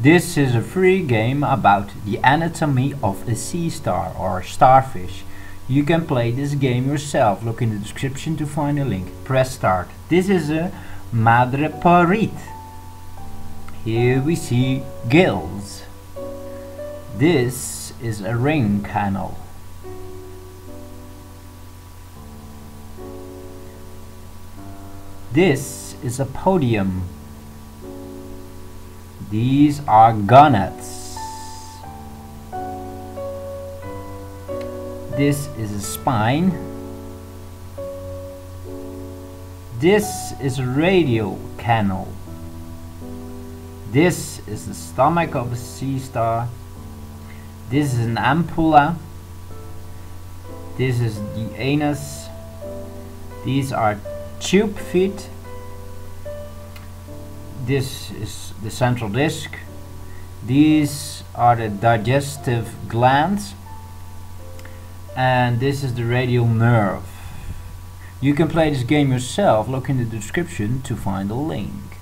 This is a free game about the anatomy of a sea star or starfish. You can play this game yourself. Look in the description to find a link. Press start. This is a madreporite. Here we see gills. This is a ring canal. This is a podium. These are gonads. This is a spine. This is a radial canal. This is the stomach of a sea star. This is an ampulla. This is the anus. These are tube feet. This is the central disc. These are the digestive glands. And this is the radial nerve. You can play this game yourself. Look in the description to find a link.